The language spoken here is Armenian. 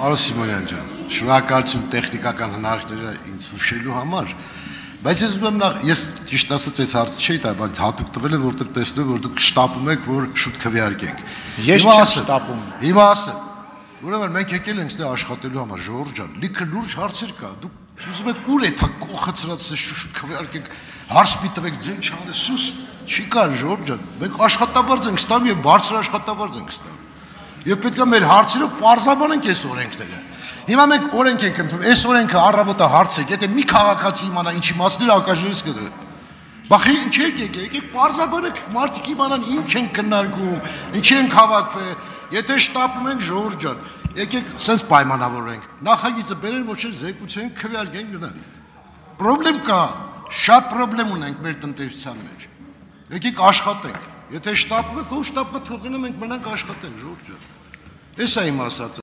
Պարոն Սիմոնյան ջան, շնորհակալություն տեխնիկական հնարքները ինձ հուշելու համար, բայց ես ուզում եմ նախ ես ճիշտ ասած այս հարցը չէի տա, բայց հատուկ տվել եմ, որտեղ տեսնում որ դուք շտապում եք, որ շուտ քվեարկենք։ Ես չեմ շտապում։ Հիմա ասեմ։ Ուրեմն մենք եկել ենք ստե աշխատելու համար, Ժողովուրդ ջան, լիքը լուրջ հարցեր կա։ Դուք ուզում եք ուր է թա կողացրած շուշ քվեարկենք, հարց մի տվեք ձեն չանե սուս։ Չի կար Ժողովուրդ ջան։ Մենք աշխատավարձ ենք ստանում եւ բարձր աշխատավարձ ենք ստանում։ Եվ պետք է մեր հարցերով parzabanենք այս օրենքները։ Հիմա մենք օրենք ենք ընդունում։ Այս օրենքը առավոտը հարց է, եթե մի քաղաքացի իմանա ինչի մասն է ակաժներից կդրել։ Բախի ինչ եք եկեք, եկեք parzabanեք, մարդիկ իմանան ինչ են քննարկում, ինչի են հավաքվել։ Եթե շտապում ենք ժողովուրդ ջան, եկեք սենց պայմանավորենք։ Նախագիծը բերեն ոչ էլ զեկուցեն, քվեարկեն գնանք։ Պրոբլեմ կա, շատ պրոբլեմ ունենք մեր տնտեսության մեջ։ Եկեք աշխատենք։ Եթե շտապում եք, ով շտապը թողնում ենք մնանք աշխատենք, ժողովուրդ ջան։ Esa imasatı.